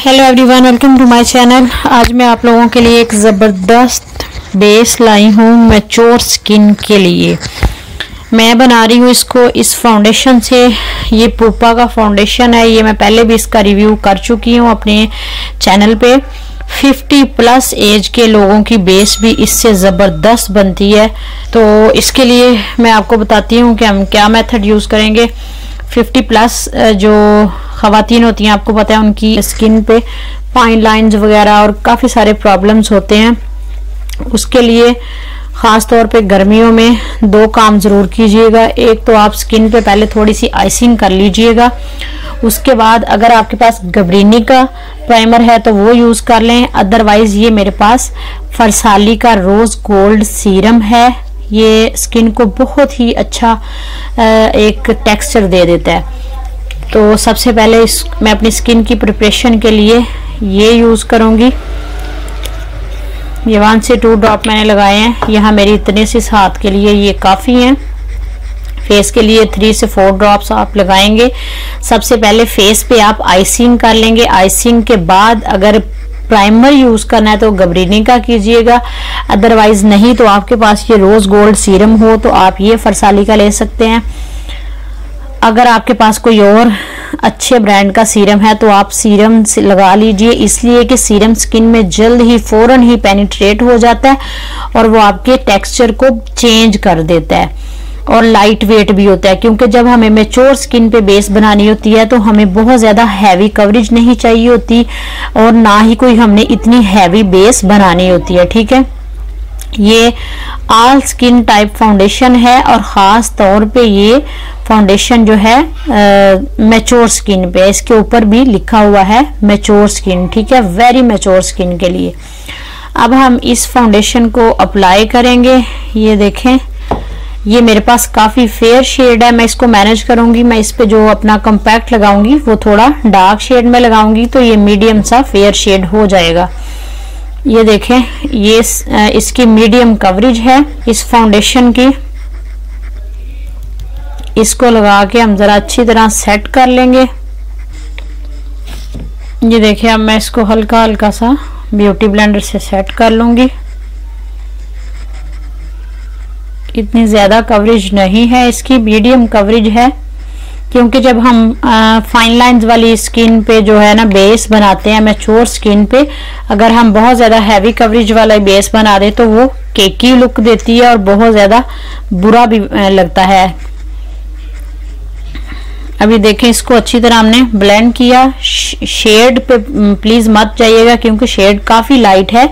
Hello everyone welcome to my channel आज मैं आप लोगों के लिए एक ज़बरदस्त बेस लाई हूँ मैच्योर स्किन के लिए। मैं बना रही हूँ इसको इस फाउंडेशन से। ये पूपा का फाउंडेशन है। ये मैं पहले भी इसका रिव्यू कर चुकी हूँ अपने चैनल पे। 50 प्लस एज के लोगों की बेस भी इससे ज़बरदस्त बनती है। तो इसके लिए मैं आपको बताती हूँ कि हम क्या मेथड यूज़ करेंगे। 50 प्लस जो खातन होती हैं, आपको पता है उनकी स्किन पे फाइन लाइंस वगैरह और काफ़ी सारे प्रॉब्लम्स होते हैं। उसके लिए ख़ास तौर पे गर्मियों में दो काम ज़रूर कीजिएगा। एक तो आप स्किन पे पहले थोड़ी सी आइसिंग कर लीजिएगा। उसके बाद अगर आपके पास गबरीनी का प्राइमर है तो वो यूज़ कर लें। अदरवाइज़ ये मेरे पास फरसाली का रोज़ गोल्ड सीरम है। ये स्किन को बहुत ही अच्छा एक टेक्सचर दे देता है। तो सबसे पहले इस, मैं अपनी स्किन की प्रिपरेशन के लिए ये यूज़ करूँगी। ये वन से टू ड्रॉप मैंने लगाए हैं। यहाँ मेरी इतने से हाथ के लिए ये काफ़ी हैं। फेस के लिए थ्री से फोर ड्रॉप्स आप लगाएँगे। सबसे पहले फेस पे आप आइसिंग कर लेंगे। आइसिंग के बाद अगर प्राइमर यूज़ करना है तो गबरीनी का कीजिएगा। अदरवाइज़ नहीं तो आपके पास ये रोज गोल्ड सीरम हो तो आप ये फरसाली का ले सकते हैं। अगर आपके पास कोई और अच्छे ब्रांड का सीरम है तो आप सीरम लगा लीजिए। इसलिए कि सीरम स्किन में जल्द ही, फ़ौरन ही पेनिट्रेट हो जाता है और वो आपके टेक्सचर को चेंज कर देता है। और लाइट वेट भी होता है, क्योंकि जब हमें मेच्योर स्किन पे बेस बनानी होती है तो हमें बहुत ज़्यादा हैवी कवरेज नहीं चाहिए होती और ना ही कोई हमने इतनी हैवी बेस बनानी होती है, ठीक है? ये ऑल स्किन टाइप फाउंडेशन है और ख़ास तौर पे ये फाउंडेशन जो है मेच्योर स्किन पे, इसके ऊपर भी लिखा हुआ है मेच्योर स्किन ठीक है? वेरी मेच्योर स्किन के लिए। अब हम इस फाउंडेशन को अप्लाई करेंगे। ये देखें, ये मेरे पास काफ़ी फेयर शेड है, मैं इसको मैनेज करूँगी, मैं इस पे जो अपना कम्पैक्ट लगाऊँगी, वो थोड़ा डार्क शेड में लगाऊँगी तो ये मीडियम सा फेयर शेड हो जाएगा। ये देखें, ये इसकी मीडियम कवरेज है, इस फाउंडेशन की। इसको लगा के हम ज़रा अच्छी तरह सेट कर लेंगे। ये देखिए अब मैं इसको हल्का हल्का सा ब्यूटी ब्लेंडर से सेट कर लूँगी। इतनी ज़्यादा कवरेज नहीं है इसकी मीडियम कवरेज है। क्योंकि जब हम फाइन लाइंस वाली स्किन पे जो है ना बेस बनाते हैं मैच्योर स्किन पे, अगर हम बहुत ज़्यादा हैवी कवरेज वाला बेस बना दे तो वो केकी लुक देती है और बहुत ज़्यादा बुरा भी लगता है। अभी देखें, इसको अच्छी तरह हमने ब्लेंड किया। शेड पे प्लीज़ मत जाइएगा क्योंकि शेड काफ़ी लाइट है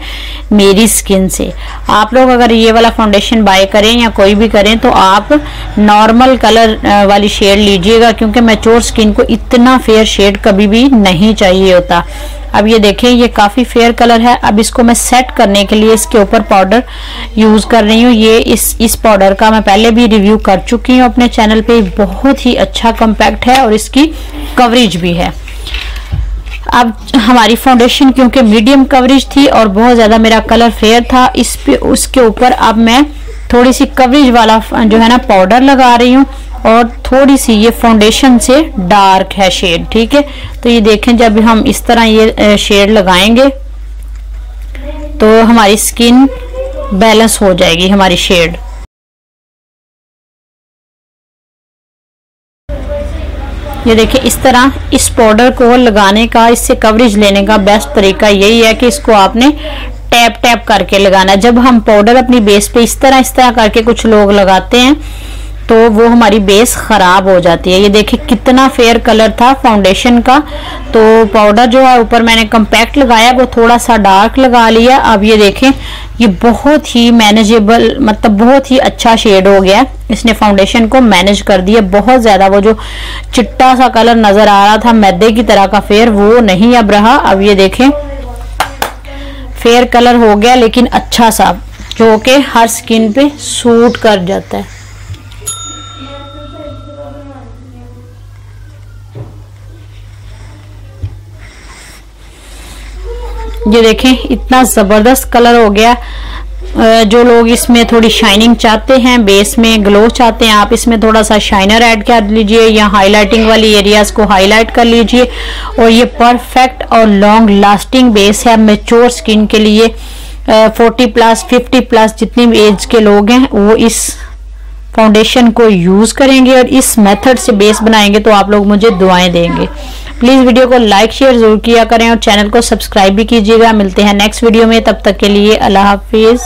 मेरी स्किन से। आप लोग अगर ये वाला फाउंडेशन बाय करें या कोई भी करें तो आप नॉर्मल कलर वाली शेड लीजिएगा क्योंकि मैच्योर स्किन को इतना फेयर शेड कभी भी नहीं चाहिए होता। अब ये देखें, ये काफ़ी फेयर कलर है। अब इसको मैं सेट करने के लिए इसके ऊपर पाउडर यूज़ कर रही हूँ। ये इस इस पाउडर का मैं पहले भी रिव्यू कर चुकी हूँ अपने चैनल पे। बहुत ही अच्छा कम्पैक्ट है और इसकी कवरेज भी है। अब हमारी फाउंडेशन क्योंकि मीडियम कवरेज थी और बहुत ज़्यादा मेरा कलर फेयर था, इस पे, उसके ऊपर अब मैं थोड़ी सी कवरेज वाला, जो है ना पाउडर लगा रही हूँ। और थोड़ी सी ये फाउंडेशन से डार्क है शेड ठीक है? तो ये देखें, जब हम इस तरह ये शेड लगाएँगे तो हमारी स्किन बैलेंस हो जाएगी, हमारी शेड ये देखिए इस तरह इस पाउडर को लगाने का, इससे कवरेज लेने का बेस्ट तरीका यही है कि इसको आपने टैप टैप करके लगाना जब हम पाउडर अपनी बेस पे इस तरह इस तरह करके कुछ लोग लगाते हैं तो वो हमारी बेस ख़राब हो जाती है। ये देखिए कितना फेयर कलर था फाउंडेशन का। तो पाउडर जो है, ऊपर मैंने कम्पैक्ट लगाया, वो थोड़ा सा डार्क लगा लिया। अब ये देखें, ये बहुत ही मैनेजेबल मतलब बहुत ही अच्छा शेड हो गया। इसने फाउंडेशन को मैनेज कर दिया। बहुत ज़्यादा वो जो चिट्टा सा कलर नज़र आ रहा था, मैदे की तरह का फेयर वो नहीं अब रहा। अब ये देखें फेयर कलर हो गया, लेकिन अच्छा सा, जो कि हर स्किन पे सूट कर जाता है। ये देखें, इतना ज़बरदस्त कलर हो गया। जो लोग इसमें थोड़ी शाइनिंग चाहते हैं बेस में ग्लो चाहते हैं, आप इसमें थोड़ा सा शाइनर ऐड कर लीजिए या हाईलाइटिंग वाली एरियाज़ को हाईलाइट कर लीजिए। और ये परफेक्ट और लॉन्ग लास्टिंग बेस है मेच्योर स्किन के लिए। फोर्टी प्लस फिफ्टी प्लस जितनी भी एज के लोग हैं, वो इस फाउंडेशन को यूज़ करेंगे और इस मेथड से बेस बनाएँगे तो आप लोग मुझे दुआएँ देंगे। प्लीज़ वीडियो को लाइक शेयर ज़रूर किया करें और चैनल को सब्सक्राइब भी कीजिएगा। मिलते हैं नेक्स्ट वीडियो में, तब तक के लिए अल्लाह हाफिज़।